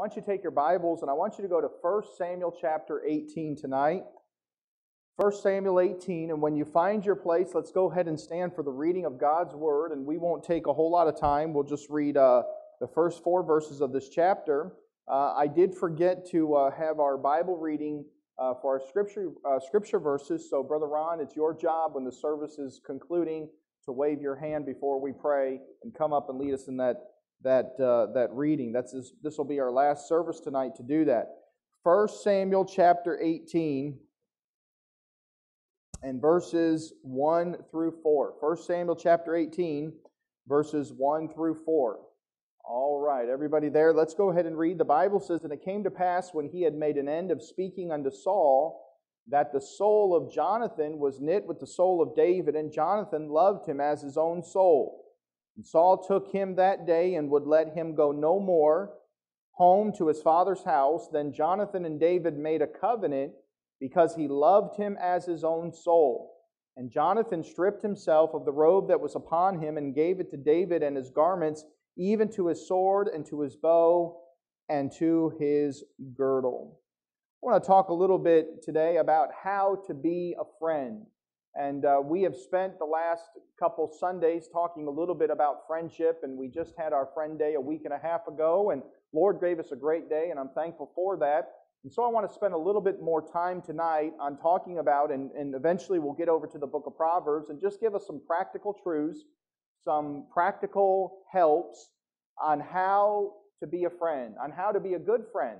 Why don't you take your Bibles and I want you to go to 1 Samuel chapter 18 tonight. 1 Samuel 18, and when you find your place, let's go ahead and stand for the reading of God's Word, and we won't take a whole lot of time. We'll just read uh, the first four verses of this chapter. Uh, I did forget to uh, have our Bible reading uh, for our scripture, uh, scripture verses, so Brother Ron, it's your job when the service is concluding to wave your hand before we pray and come up and lead us in that that, uh, that reading. That's this, this will be our last service tonight to do that. 1 Samuel chapter 18 and verses 1 through 4. 1 Samuel chapter 18, verses 1 through 4. All right, everybody there, let's go ahead and read. The Bible says, And it came to pass when he had made an end of speaking unto Saul, that the soul of Jonathan was knit with the soul of David, and Jonathan loved him as his own soul. And Saul took him that day and would let him go no more home to his father's house. Then Jonathan and David made a covenant because he loved him as his own soul. And Jonathan stripped himself of the robe that was upon him and gave it to David and his garments, even to his sword and to his bow and to his girdle. I want to talk a little bit today about how to be a friend. And uh, we have spent the last couple Sundays talking a little bit about friendship, and we just had our friend day a week and a half ago, and Lord gave us a great day, and I'm thankful for that. And so I want to spend a little bit more time tonight on talking about, and, and eventually we'll get over to the book of Proverbs and just give us some practical truths, some practical helps on how to be a friend, on how to be a good friend,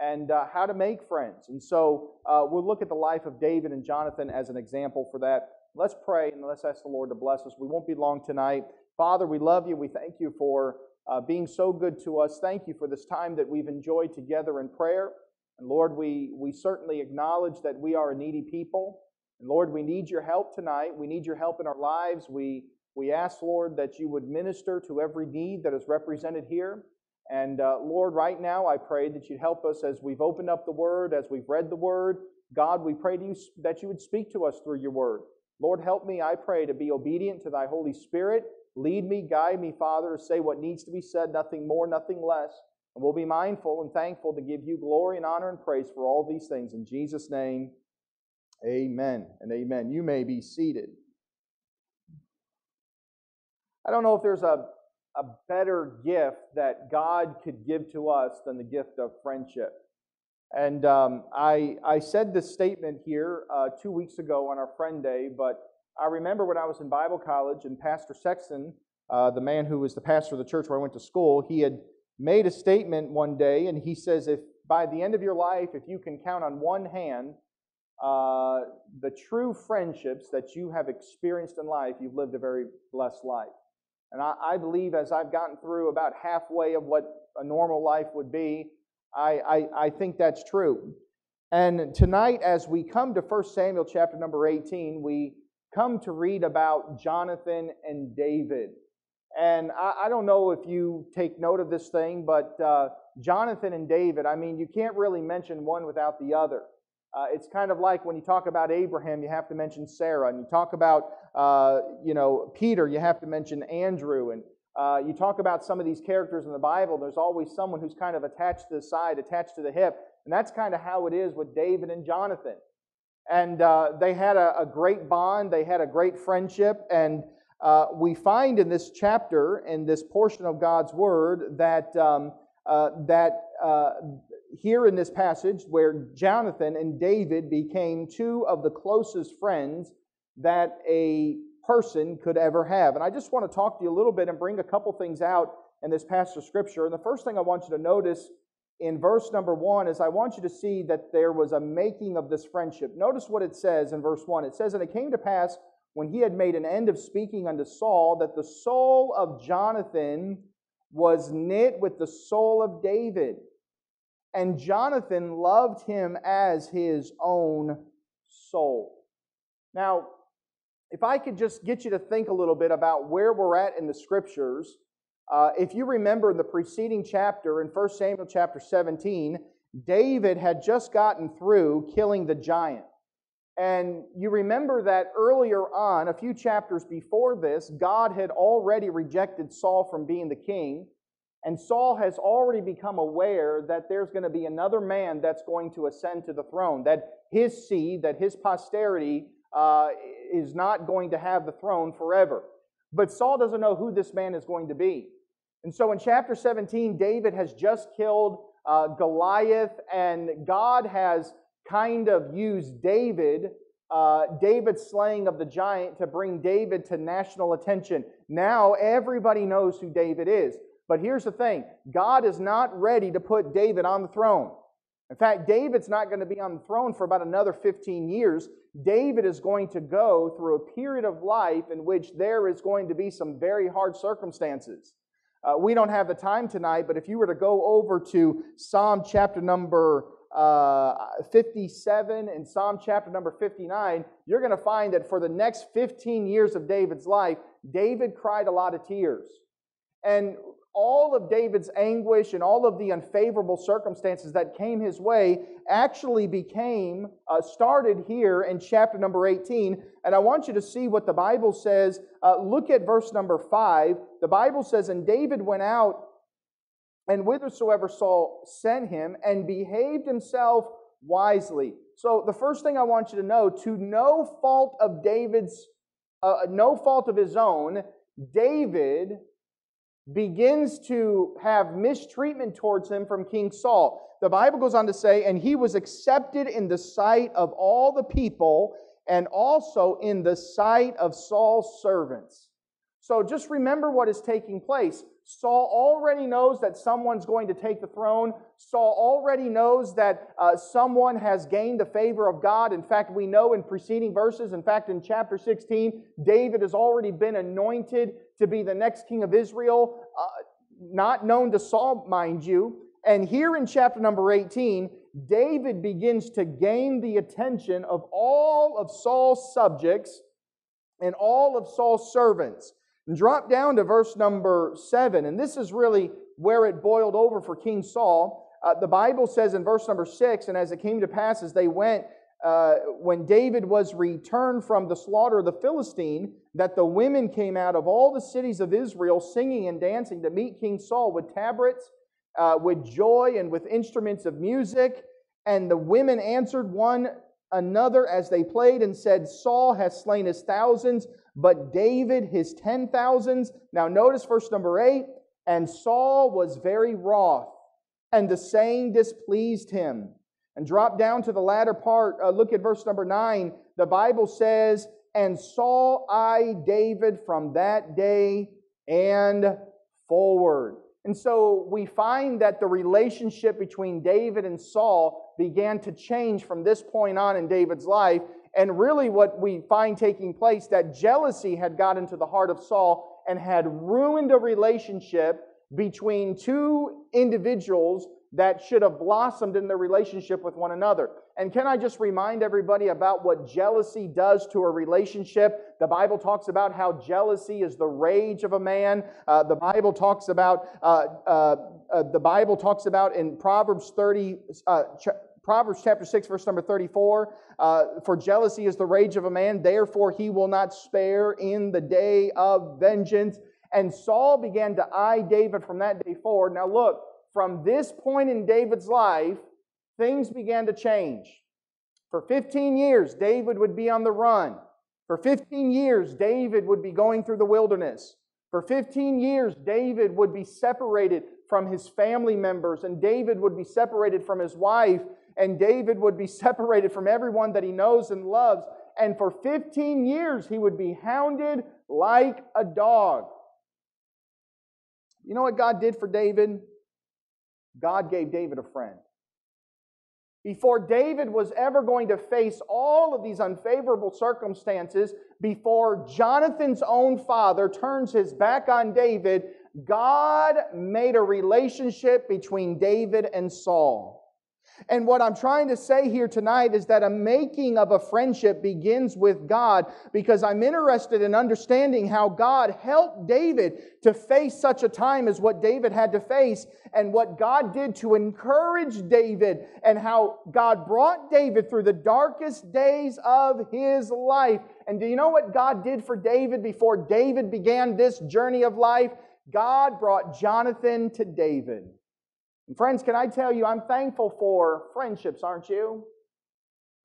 and uh, how to make friends. And so uh, we'll look at the life of David and Jonathan as an example for that. Let's pray and let's ask the Lord to bless us. We won't be long tonight. Father, we love you. We thank you for uh, being so good to us. Thank you for this time that we've enjoyed together in prayer. And Lord, we, we certainly acknowledge that we are a needy people. And Lord, we need your help tonight. We need your help in our lives. We, we ask, Lord, that you would minister to every need that is represented here. And uh, Lord, right now I pray that you'd help us as we've opened up the Word, as we've read the Word. God, we pray to you that you would speak to us through your Word. Lord, help me, I pray, to be obedient to thy Holy Spirit. Lead me, guide me, Father, to say what needs to be said, nothing more, nothing less. And we'll be mindful and thankful to give you glory and honor and praise for all these things. In Jesus' name, amen and amen. You may be seated. I don't know if there's a a better gift that God could give to us than the gift of friendship. And um, I, I said this statement here uh, two weeks ago on our Friend Day, but I remember when I was in Bible college and Pastor Sexton, uh, the man who was the pastor of the church where I went to school, he had made a statement one day, and he says, If by the end of your life, if you can count on one hand uh, the true friendships that you have experienced in life, you've lived a very blessed life. And I, I, believe as I've gotten through about halfway of what a normal life would be, I, I, I think that's true. And tonight, as we come to 1 Samuel chapter number 18, we come to read about Jonathan and David. And I, I don't know if you take note of this thing, but uh, Jonathan and David, I mean, you can't really mention one without the other. Uh, it's kind of like when you talk about Abraham, you have to mention Sarah, and you talk about uh, you know Peter, you have to mention Andrew, and uh, you talk about some of these characters in the Bible. There's always someone who's kind of attached to the side, attached to the hip, and that's kind of how it is with David and Jonathan. And uh, they had a, a, great bond, they had a great friendship, and uh, we find in this chapter, in this portion of God's Word, that um, uh, that here in this passage where Jonathan and David became two of the closest friends that a person could ever have. And I just want to talk to you a little bit and bring a couple things out in this passage of Scripture. And the first thing I want you to notice in verse number one is I want you to see that there was a making of this friendship. Notice what it says in verse one. It says, And it came to pass when he had made an end of speaking unto Saul that the soul of Jonathan was knit with the soul of David and Jonathan loved him as his own soul. Now, if I could just get you to think a little bit about where we're at in the scriptures, uh, if you remember in the preceding chapter, in 1 Samuel chapter 17, David had just gotten through killing the giant. And you remember that earlier on, a few chapters before this, God had already rejected Saul from being the king And Saul has already become aware that there's going to be another man that's going to ascend to the throne, that his seed, that his posterity uh, is not going to have the throne forever. But Saul doesn't know who this man is going to be. And so in chapter 17, David has just killed uh, Goliath, and God has kind of used David, uh, David's slaying of the giant, to bring David to national attention. Now everybody knows who David is. But here's the thing God is not ready to put David on the throne. In fact, David's not going to be on the throne for about another 15 years. David is going to go through a period of life in which there is going to be some very hard circumstances. Uh, we don't have the time tonight, but if you were to go over to Psalm chapter number uh, 57 and Psalm chapter number 59, you're going to find that for the next 15 years of David's life, David cried a lot of tears. And all of David's anguish and all of the unfavorable circumstances that came his way actually became, uh, started here in chapter number 18. And I want you to see what the Bible says. Uh, look at verse number 5. The Bible says, And David went out and whithersoever Saul sent him and behaved himself wisely. So the first thing I want you to know, to no fault of David's, uh, no fault of his own, David begins to have mistreatment towards him from King Saul. The Bible goes on to say, and he was accepted in the sight of all the people and also in the sight of Saul's servants. So just remember what is taking place. Saul already knows that someone's going to take the throne. Saul already knows that uh, someone has gained the favor of God. In fact, we know in preceding verses, in fact, in chapter 16, David has already been anointed to be the next king of Israel, uh, not known to Saul, mind you. And here in chapter number 18, David begins to gain the attention of all of Saul's subjects and all of Saul's servants. And drop down to verse number 7, and this is really where it boiled over for King Saul. Uh, the Bible says in verse number 6, and as it came to pass as they went, uh, when David was returned from the slaughter of the Philistine, that the women came out of all the cities of Israel singing and dancing to meet King Saul with tabrets, uh, with joy, and with instruments of music. And the women answered one another as they played and said, Saul has slain his thousands, but David his ten thousands. Now notice verse number eight. And Saul was very wroth, and the saying displeased him. And drop down to the latter part, uh, look at verse number nine. The Bible says, And Saul eyed David from that day and forward. And so we find that the relationship between David and Saul began to change from this point on in David's life. And really, what we find taking place, that jealousy had got into the heart of Saul and had ruined a relationship between two individuals that should have blossomed in their relationship with one another. And can I just remind everybody about what jealousy does to a relationship? The Bible talks about how jealousy is the rage of a man. Uh, the Bible talks about uh, uh, uh the Bible talks about in Proverbs 30. Uh, ch- Proverbs chapter 6, verse number 34 uh, For jealousy is the rage of a man, therefore he will not spare in the day of vengeance. And Saul began to eye David from that day forward. Now, look, from this point in David's life, things began to change. For 15 years, David would be on the run. For 15 years, David would be going through the wilderness. For 15 years, David would be separated from his family members, and David would be separated from his wife, and David would be separated from everyone that he knows and loves. And for 15 years, he would be hounded like a dog. You know what God did for David? God gave David a friend. Before David was ever going to face all of these unfavorable circumstances, before Jonathan's own father turns his back on David, God made a relationship between David and Saul. And what I'm trying to say here tonight is that a making of a friendship begins with God because I'm interested in understanding how God helped David to face such a time as what David had to face and what God did to encourage David and how God brought David through the darkest days of his life. And do you know what God did for David before David began this journey of life? God brought Jonathan to David. And friends, can I tell you, I'm thankful for friendships, aren't you?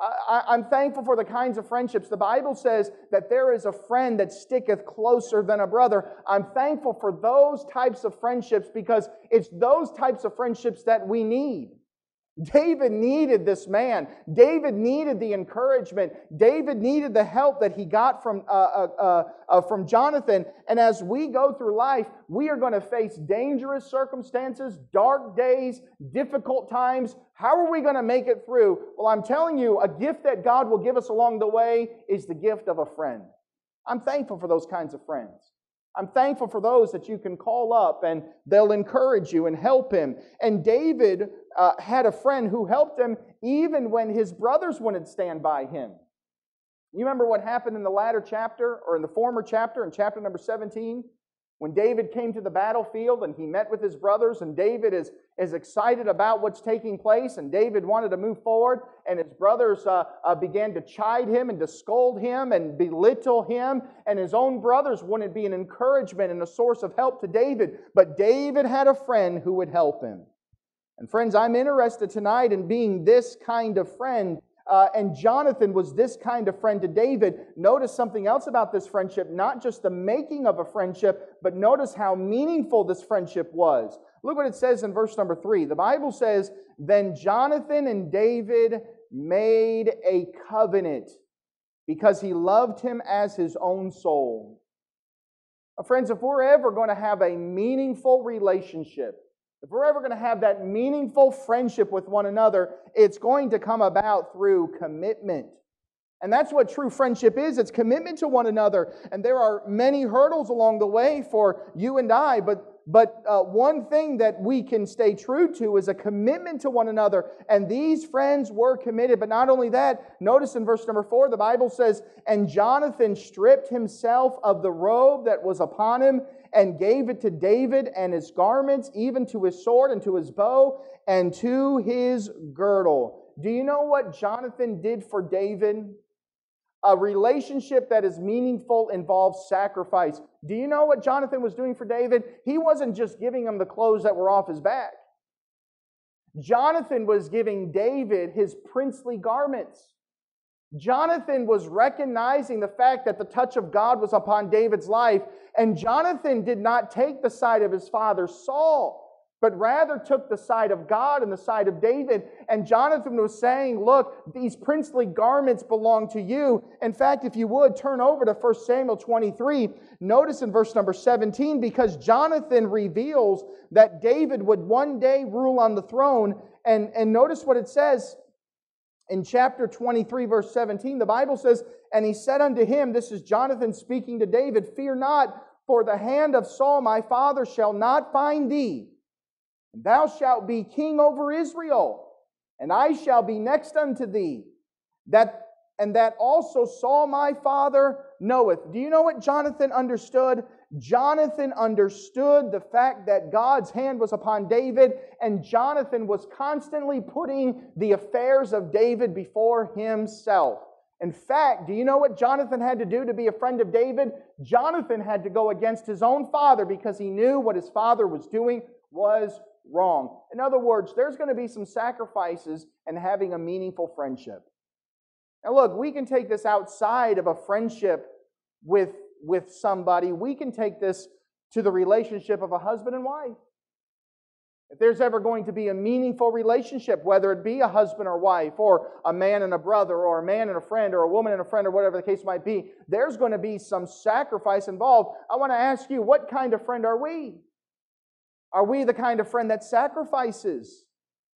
I, am thankful for the kinds of friendships. The Bible says that there is a friend that sticketh closer than a brother. I'm thankful for those types of friendships because it's those types of friendships that we need. David needed this man. David needed the encouragement. David needed the help that he got from, uh, uh, uh, uh from Jonathan. And as we go through life, we are going to face dangerous circumstances, dark days, difficult times. How are we going to make it through? Well, I'm telling you, a gift that God will give us along the way is the gift of a friend. I'm thankful for those kinds of friends. I'm thankful for those that you can call up and they'll encourage you and help him. And David uh, had a friend who helped him even when his brothers wouldn't stand by him. You remember what happened in the latter chapter or in the former chapter, in chapter number 17? When David came to the battlefield and he met with his brothers, and David is, is excited about what's taking place, and David wanted to move forward, and his brothers uh, uh, began to chide him and to scold him and belittle him, and his own brothers wouldn't be an encouragement and a source of help to David. But David had a friend who would help him. And friends, I'm interested tonight in being this kind of friend uh, and Jonathan was this kind of friend to David. Notice something else about this friendship, not just the making of a friendship, but notice how meaningful this friendship was. Look what it says in verse number three. The Bible says, Then Jonathan and David made a covenant because he loved him as his own soul. Friends, if we're ever going to have a meaningful relationship, if we're ever going to have that meaningful friendship with one another, it's going to come about through commitment. And that's what true friendship is it's commitment to one another. And there are many hurdles along the way for you and I, but, but uh, one thing that we can stay true to is a commitment to one another. And these friends were committed. But not only that, notice in verse number four, the Bible says, And Jonathan stripped himself of the robe that was upon him and gave it to David and his garments, even to his sword and to his bow and to his girdle. Do you know what Jonathan did for David? A relationship that is meaningful involves sacrifice. Do you know what Jonathan was doing for David? He wasn't just giving him the clothes that were off his back. Jonathan was giving David his princely garments. Jonathan was recognizing the fact that the touch of God was upon David's life, and Jonathan did not take the side of his father Saul, but rather took the side of God and the side of David. And Jonathan was saying, Look, these princely garments belong to you. In fact, if you would turn over to 1 Samuel 23, notice in verse number 17, because Jonathan reveals that David would one day rule on the throne. And, and notice what it says in chapter 23, verse 17, the Bible says, And he said unto him, This is Jonathan speaking to David, Fear not, for the hand of Saul my father shall not find thee. And thou shalt be king over Israel, and I shall be next unto thee. That and that also Saul my father knoweth. Do you know what Jonathan understood? Jonathan understood the fact that God's hand was upon David, and Jonathan was constantly putting the affairs of David before himself. In fact, do you know what Jonathan had to do to be a friend of David? Jonathan had to go against his own father because he knew what his father was doing was wrong. In other words, there's going to be some sacrifices in having a meaningful friendship. Now, look, we can take this outside of a friendship with with somebody, we can take this to the relationship of a husband and wife. If there's ever going to be a meaningful relationship, whether it be a husband or wife, or a man and a brother, or a man and a friend, or a woman and a friend, or whatever the case might be, there's going to be some sacrifice involved. I want to ask you, what kind of friend are we? Are we the kind of friend that sacrifices?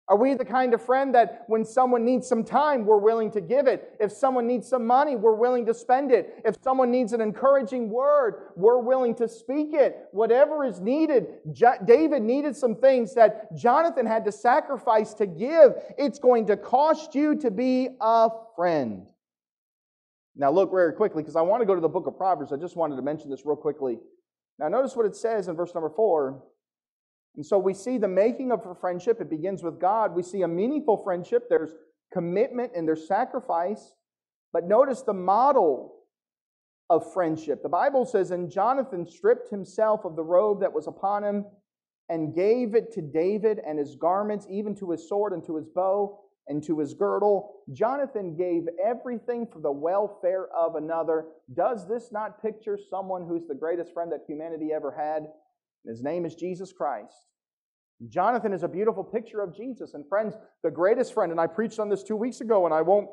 Are we the kind of friend that when someone needs some time, we're willing to give it? If someone needs some money, we're willing to spend it. If someone needs an encouraging word, we're willing to speak it. Whatever is needed. David needed some things that Jonathan had to sacrifice to give. It's going to cost you to be a friend. Now, look very quickly, because I want to go to the book of Proverbs. I just wanted to mention this real quickly. Now, notice what it says in verse number four. And so we see the making of a friendship. It begins with God. We see a meaningful friendship. There's commitment and there's sacrifice. But notice the model of friendship. The Bible says, And Jonathan stripped himself of the robe that was upon him and gave it to David and his garments, even to his sword and to his bow and to his girdle. Jonathan gave everything for the welfare of another. Does this not picture someone who's the greatest friend that humanity ever had? His name is Jesus Christ. Jonathan is a beautiful picture of Jesus. And friends, the greatest friend, and I preached on this two weeks ago, and I won't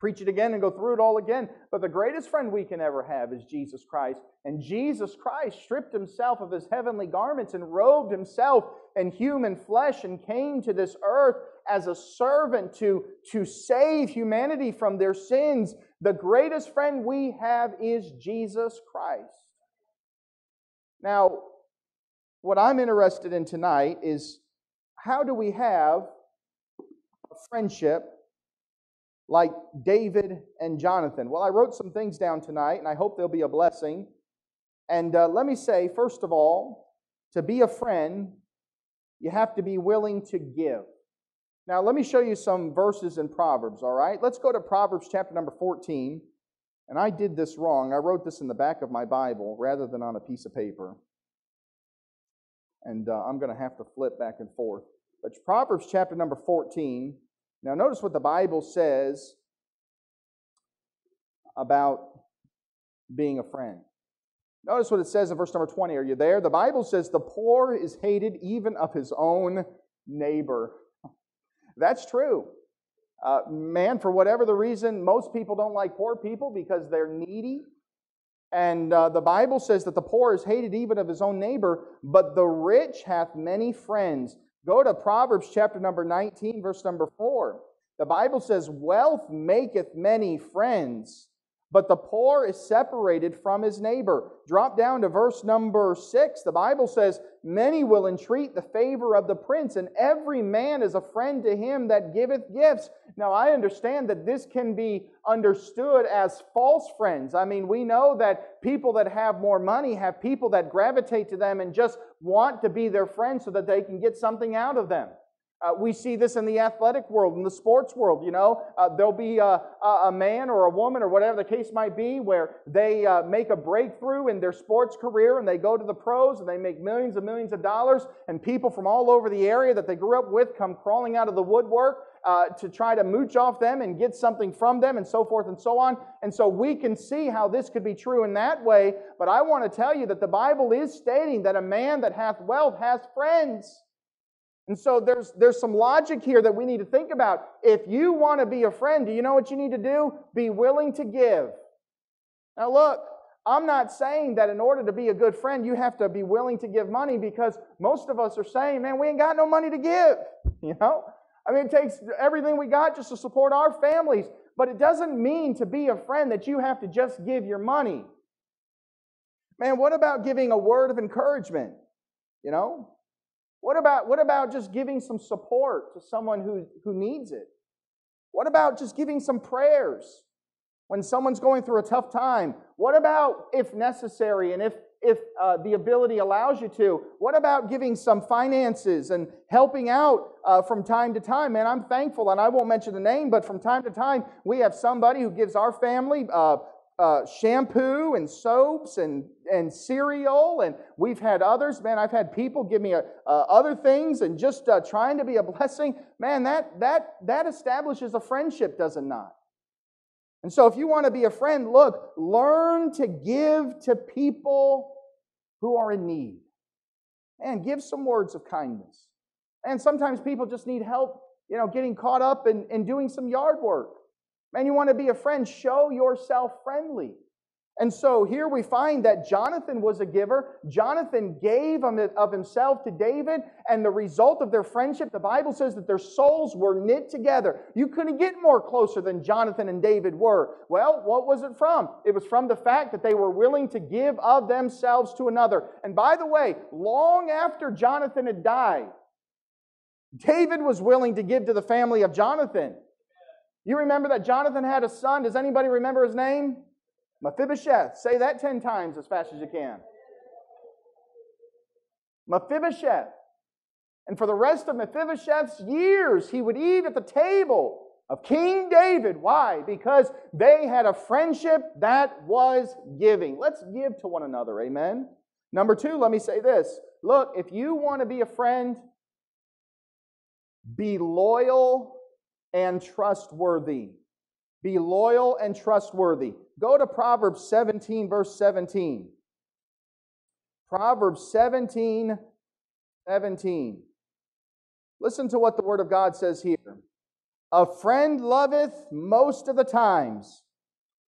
preach it again and go through it all again. But the greatest friend we can ever have is Jesus Christ. And Jesus Christ stripped himself of his heavenly garments and robed himself in human flesh and came to this earth as a servant to, to save humanity from their sins. The greatest friend we have is Jesus Christ. Now, what I'm interested in tonight is how do we have a friendship like David and Jonathan? Well, I wrote some things down tonight, and I hope they'll be a blessing. And uh, let me say, first of all, to be a friend, you have to be willing to give. Now, let me show you some verses in Proverbs, all right? Let's go to Proverbs chapter number 14. And I did this wrong. I wrote this in the back of my Bible rather than on a piece of paper. And uh, I'm going to have to flip back and forth. But Proverbs chapter number 14. Now, notice what the Bible says about being a friend. Notice what it says in verse number 20. Are you there? The Bible says, The poor is hated even of his own neighbor. That's true. Uh, man, for whatever the reason, most people don't like poor people because they're needy. And uh, the Bible says that the poor is hated even of his own neighbor, but the rich hath many friends. Go to Proverbs chapter number 19, verse number 4. The Bible says, Wealth maketh many friends, but the poor is separated from his neighbor. Drop down to verse number six. The Bible says, Many will entreat the favor of the prince, and every man is a friend to him that giveth gifts. Now, I understand that this can be understood as false friends. I mean, we know that people that have more money have people that gravitate to them and just want to be their friend so that they can get something out of them. Uh, we see this in the athletic world, in the sports world. You know, uh, there'll be a, a, man or a woman or whatever the case might be where they uh, make a breakthrough in their sports career and they go to the pros and they make millions and millions of dollars, and people from all over the area that they grew up with come crawling out of the woodwork uh, to try to mooch off them and get something from them and so forth and so on. And so we can see how this could be true in that way. But I want to tell you that the Bible is stating that a man that hath wealth has friends. And so there's, there's some logic here that we need to think about. If you want to be a friend, do you know what you need to do? Be willing to give. Now, look, I'm not saying that in order to be a good friend, you have to be willing to give money because most of us are saying, man, we ain't got no money to give. You know? I mean, it takes everything we got just to support our families. But it doesn't mean to be a friend that you have to just give your money. Man, what about giving a word of encouragement? You know? What about, what about just giving some support to someone who, who needs it? What about just giving some prayers when someone's going through a tough time? What about, if necessary, and if, if uh, the ability allows you to, what about giving some finances and helping out uh, from time to time? Man, I'm thankful, and I won't mention the name, but from time to time, we have somebody who gives our family uh, uh, shampoo and soaps and, and cereal, and we've had others. Man, I've had people give me a, uh, other things and just uh, trying to be a blessing. Man, that, that, that establishes a friendship, does it not? And so, if you want to be a friend, look, learn to give to people who are in need. And give some words of kindness. And sometimes people just need help, you know, getting caught up in doing some yard work. Man, you want to be a friend, show yourself friendly. And so here we find that Jonathan was a giver. Jonathan gave of himself to David, and the result of their friendship, the Bible says that their souls were knit together. You couldn't get more closer than Jonathan and David were. Well, what was it from? It was from the fact that they were willing to give of themselves to another. And by the way, long after Jonathan had died, David was willing to give to the family of Jonathan. You remember that Jonathan had a son. Does anybody remember his name? Mephibosheth. Say that 10 times as fast as you can. Mephibosheth. And for the rest of Mephibosheth's years, he would eat at the table of King David. Why? Because they had a friendship that was giving. Let's give to one another. Amen. Number two, let me say this. Look, if you want to be a friend, be loyal and trustworthy. Be loyal and trustworthy. Go to Proverbs 17, verse 17. Proverbs 17, 17. Listen to what the Word of God says here. A friend loveth most of the times,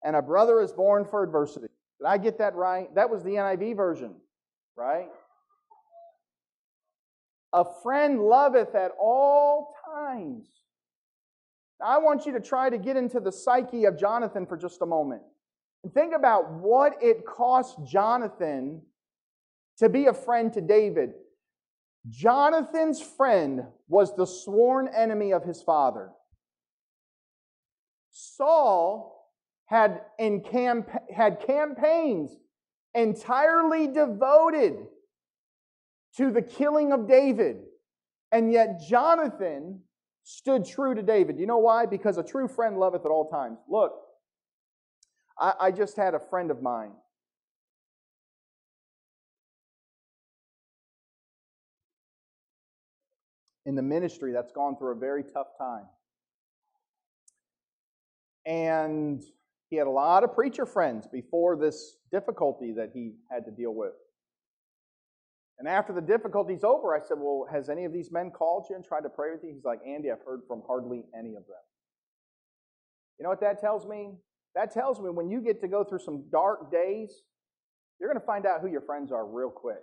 and a brother is born for adversity. Did I get that right? That was the NIV version, right? A friend loveth at all times. I want you to try to get into the psyche of Jonathan for just a moment. And think about what it cost Jonathan to be a friend to David. Jonathan's friend was the sworn enemy of his father. Saul had, had campaigns entirely devoted to the killing of David. And yet Jonathan stood true to David. You know why? Because a true friend loveth at all times. Look, I, I just had a friend of mine. In the ministry that's gone through a very tough time. And he had a lot of preacher friends before this difficulty that he had to deal with. And after the difficulty's over, I said, Well, has any of these men called you and tried to pray with you? He's like, Andy, I've heard from hardly any of them. You know what that tells me? That tells me when you get to go through some dark days, you're going to find out who your friends are real quick.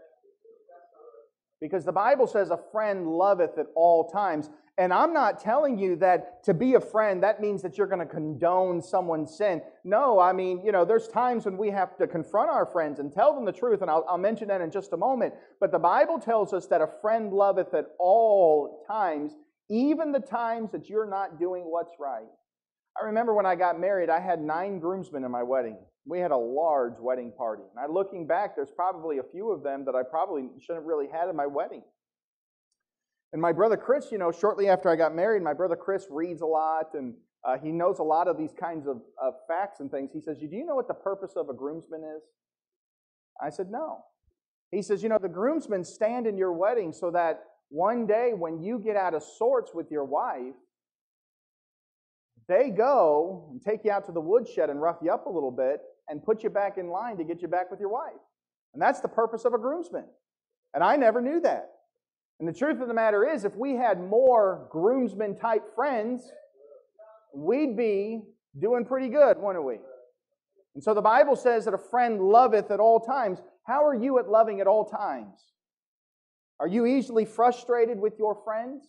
Because the Bible says a friend loveth at all times. And I'm not telling you that to be a friend, that means that you're going to condone someone's sin. No, I mean, you know, there's times when we have to confront our friends and tell them the truth, and I'll, I'll mention that in just a moment. But the Bible tells us that a friend loveth at all times, even the times that you're not doing what's right. I remember when I got married, I had nine groomsmen in my wedding. We had a large wedding party. And looking back, there's probably a few of them that I probably shouldn't have really had in my wedding. And my brother Chris, you know, shortly after I got married, my brother Chris reads a lot and uh, he knows a lot of these kinds of, of facts and things. He says, Do you know what the purpose of a groomsman is? I said, No. He says, You know, the groomsmen stand in your wedding so that one day when you get out of sorts with your wife, they go and take you out to the woodshed and rough you up a little bit and put you back in line to get you back with your wife. And that's the purpose of a groomsman. And I never knew that. And the truth of the matter is, if we had more groomsmen type friends, we'd be doing pretty good, wouldn't we? And so the Bible says that a friend loveth at all times. How are you at loving at all times? Are you easily frustrated with your friends?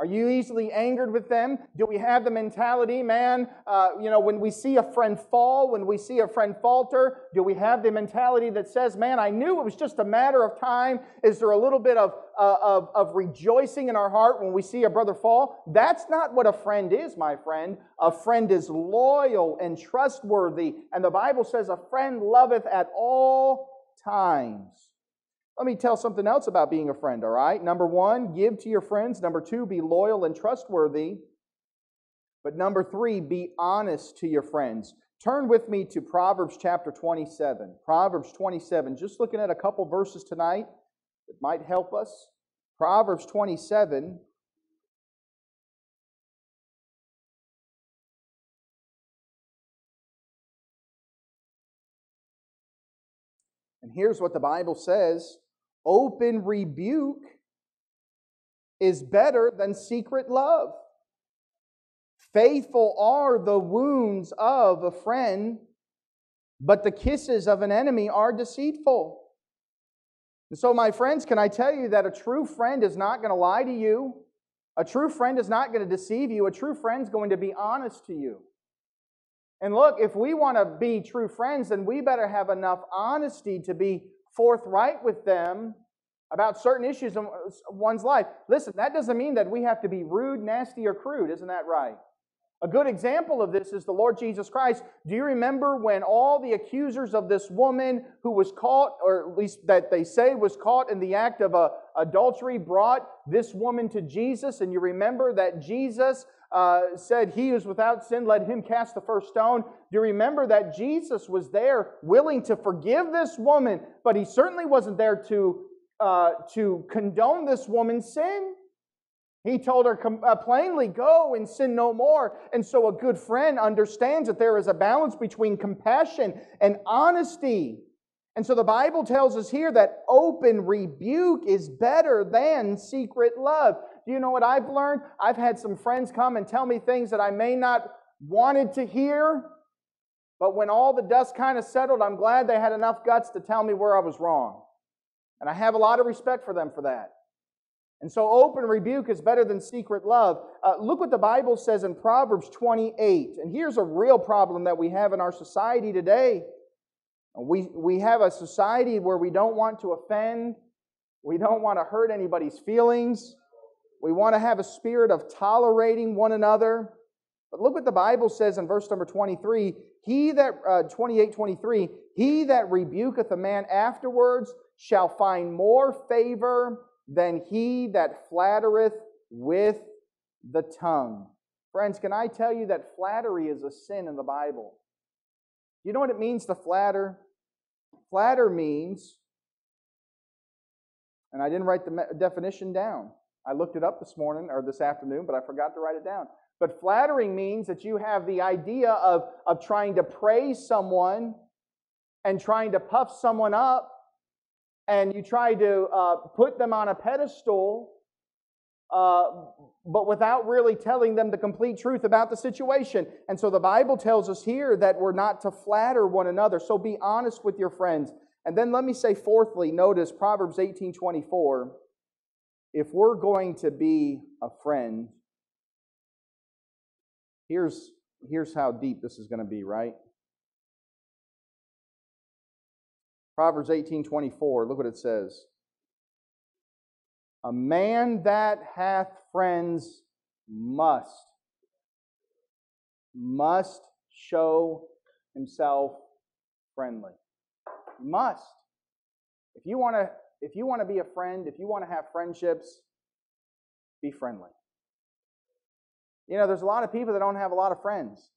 Are you easily angered with them? Do we have the mentality, man, uh, you know, when we see a friend fall, when we see a friend falter, do we have the mentality that says, man, I knew it was just a matter of time? Is there a little bit of, uh, of, of rejoicing in our heart when we see a brother fall? That's not what a friend is, my friend. A friend is loyal and trustworthy. And the Bible says, a friend loveth at all times. Let me tell something else about being a friend, all right? Number one, give to your friends. Number two, be loyal and trustworthy. But number three, be honest to your friends. Turn with me to Proverbs chapter 27. Proverbs 27, just looking at a couple verses tonight that might help us. Proverbs 27. And here's what the Bible says Open rebuke is better than secret love. Faithful are the wounds of a friend, but the kisses of an enemy are deceitful. And so, my friends, can I tell you that a true friend is not going to lie to you? A true friend is not going to deceive you. A true friend is going to be honest to you. And look, if we want to be true friends, then we better have enough honesty to be forthright with them about certain issues in one's life. Listen, that doesn't mean that we have to be rude, nasty, or crude. Isn't that right? A good example of this is the Lord Jesus Christ. Do you remember when all the accusers of this woman who was caught, or at least that they say was caught in the act of a, adultery brought this woman to Jesus, and you remember that Jesus uh, said, He who's without sin, let him cast the first stone. Do you remember that Jesus was there willing to forgive this woman, but he certainly wasn't there to, uh, to condone this woman's sin? He told her uh, plainly, Go and sin no more. And so a good friend understands that there is a balance between compassion and honesty. And so the Bible tells us here that open rebuke is better than secret love. Do you know what I've learned? I've had some friends come and tell me things that I may not wanted to hear, but when all the dust kind of settled, I'm glad they had enough guts to tell me where I was wrong. And I have a lot of respect for them for that. And so open rebuke is better than secret love. Uh, look what the Bible says in Proverbs 28. And here's a real problem that we have in our society today. We, we have a society where we don't want to offend, we don't want to hurt anybody's feelings, we want to have a spirit of tolerating one another. But look what the Bible says in verse number 23 He that, uh, 28 23, he that rebuketh a man afterwards shall find more favor than he that flattereth with the tongue. Friends, can I tell you that flattery is a sin in the Bible? You know what it means to flatter? Flatter means, and I didn't write the definition down. I looked it up this morning or this afternoon, but I forgot to write it down. But flattering means that you have the idea of, of trying to praise someone and trying to puff someone up, and you try to uh, put them on a pedestal, uh, but without really telling them the complete truth about the situation. And so the Bible tells us here that we're not to flatter one another. So be honest with your friends. And then let me say, fourthly, notice Proverbs 18 24. If we're going to be a friend, here's, here's how deep this is going to be, right? Proverbs 18 24, look what it says. A man that hath friends must, must show himself friendly. Must. If you want to if you want to be a friend, if you want to have friendships, be friendly. You know, there's a lot of people that don't have a lot of friends.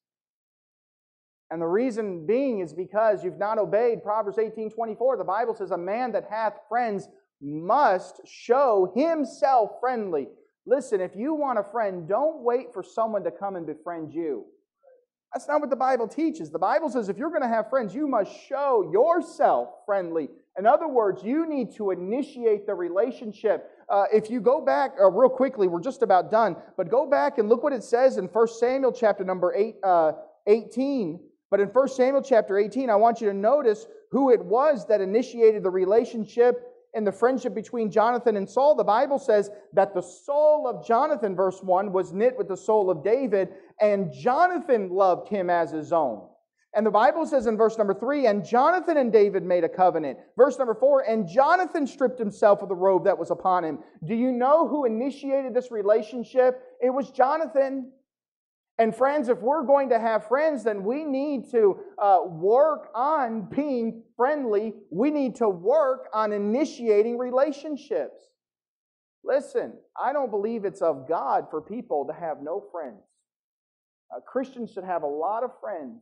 And the reason being is because you've not obeyed Proverbs 18 24. The Bible says, A man that hath friends must show himself friendly. Listen, if you want a friend, don't wait for someone to come and befriend you. That's not what the Bible teaches. The Bible says if you're going to have friends, you must show yourself friendly. In other words, you need to initiate the relationship. Uh, if you go back uh, real quickly, we're just about done, but go back and look what it says in 1 Samuel chapter number eight, uh, 18. But in 1 Samuel chapter 18, I want you to notice who it was that initiated the relationship in the friendship between Jonathan and Saul, the Bible says that the soul of Jonathan, verse 1, was knit with the soul of David, and Jonathan loved him as his own. And the Bible says in verse number 3, and Jonathan and David made a covenant. Verse number 4, and Jonathan stripped himself of the robe that was upon him. Do you know who initiated this relationship? It was Jonathan. And friends, if we're going to have friends, then we need to uh, work on being friendly. We need to work on initiating relationships. Listen, I don't believe it's of God for people to have no friends. Uh, Christians should have a lot of friends.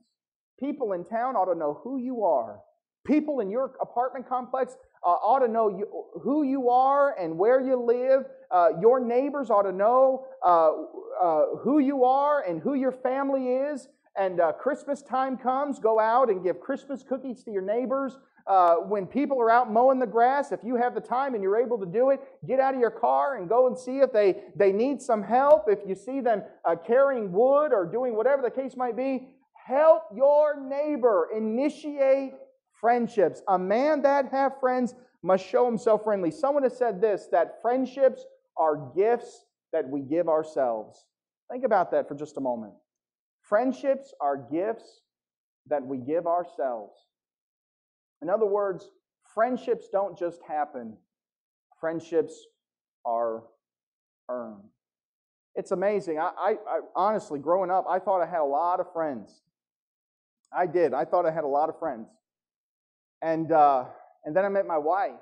People in town ought to know who you are. People in your apartment complex uh, ought to know you, who you are and where you live. Uh, your neighbors ought to know uh, uh, who you are and who your family is. And uh, Christmas time comes, go out and give Christmas cookies to your neighbors. Uh, when people are out mowing the grass, if you have the time and you're able to do it, get out of your car and go and see if they, they need some help. If you see them uh, carrying wood or doing whatever the case might be, help your neighbor. Initiate friendships. A man that have friends must show himself friendly. Someone has said this that friendships are gifts that we give ourselves. Think about that for just a moment. Friendships are gifts that we give ourselves. In other words, friendships don't just happen, friendships are earned. It's amazing. I, I, I, honestly, growing up, I thought I had a lot of friends. I did. I thought I had a lot of friends. And, uh, and then I met my wife.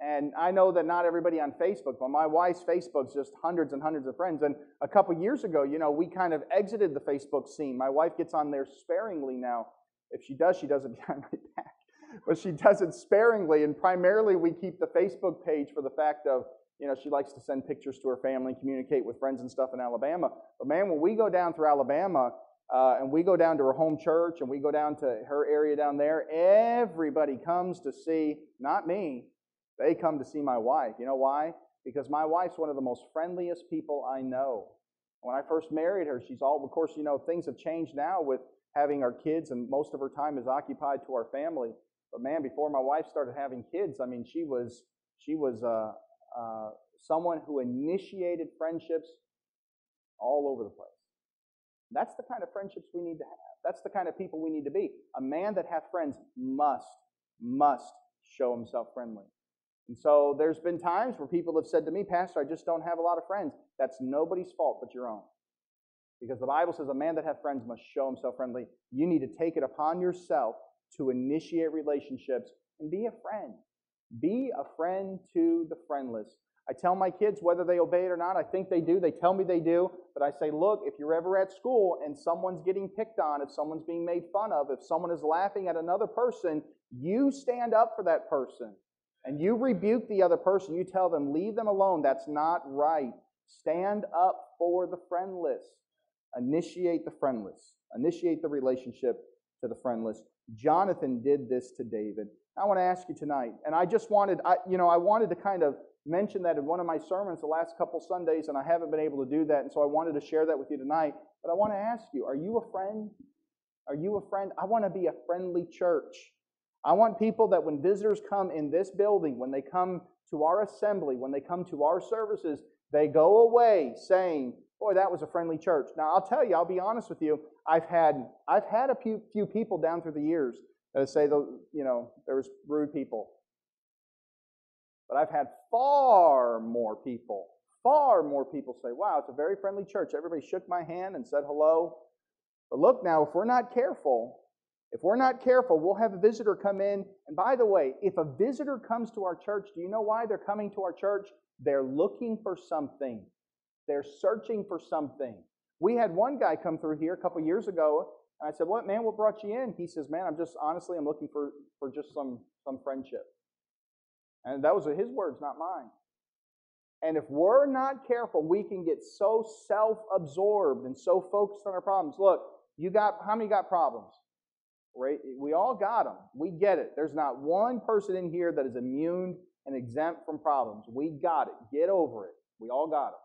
And I know that not everybody on Facebook, but my wife's Facebook's just hundreds and hundreds of friends. And a couple years ago, you know, we kind of exited the Facebook scene. My wife gets on there sparingly now. If she does, she does it behind my back. But she does it sparingly. And primarily, we keep the Facebook page for the fact of, you know, she likes to send pictures to her family, communicate with friends and stuff in Alabama. But man, when we go down through Alabama, uh, and we go down to her home church and we go down to her area down there, everybody comes to see, not me, they come to see my wife. You know why? Because my wife's one of the most friendliest people I know. When I first married her, she's all, of course, you know, things have changed now with having our kids, and most of her time is occupied to our family. But man, before my wife started having kids, I mean, she was she was uh, uh, someone who initiated friendships all over the place. That's the kind of friendships we need to have. That's the kind of people we need to be. A man that has friends must, must show himself friendly. And so there's been times where people have said to me, Pastor, I just don't have a lot of friends. That's nobody's fault but your own. Because the Bible says a man that has friends must show himself friendly. You need to take it upon yourself to initiate relationships and be a friend. Be a friend to the friendless. I tell my kids whether they obey it or not. I think they do. They tell me they do. But I say, look, if you're ever at school and someone's getting picked on, if someone's being made fun of, if someone is laughing at another person, you stand up for that person and you rebuke the other person. You tell them, leave them alone. That's not right. Stand up for the friendless. Initiate the friendless. Initiate the relationship to the friendless. Jonathan did this to David. I want to ask you tonight, and I just wanted, I, you know, I wanted to kind of mention that in one of my sermons the last couple Sundays, and I haven't been able to do that, and so I wanted to share that with you tonight. But I want to ask you are you a friend? Are you a friend? I want to be a friendly church. I want people that when visitors come in this building, when they come to our assembly, when they come to our services, they go away saying, Boy, that was a friendly church. Now, I'll tell you, I'll be honest with you. I've had, I've had a few, few people down through the years that say, you know, there was rude people. But I've had far more people, far more people say, wow, it's a very friendly church. Everybody shook my hand and said hello. But look now, if we're not careful, if we're not careful, we'll have a visitor come in. And by the way, if a visitor comes to our church, do you know why they're coming to our church? They're looking for something. They're searching for something. We had one guy come through here a couple years ago, and I said, "What man? What brought you in?" He says, "Man, I'm just honestly, I'm looking for for just some some friendship." And that was his words, not mine. And if we're not careful, we can get so self absorbed and so focused on our problems. Look, you got, how many got problems? Right? We all got them. We get it. There's not one person in here that is immune and exempt from problems. We got it. Get over it. We all got them.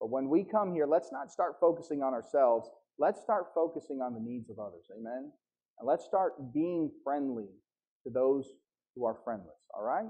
But when we come here, let's not start focusing on ourselves. Let's start focusing on the needs of others. Amen? And let's start being friendly to those who are friendless. All right?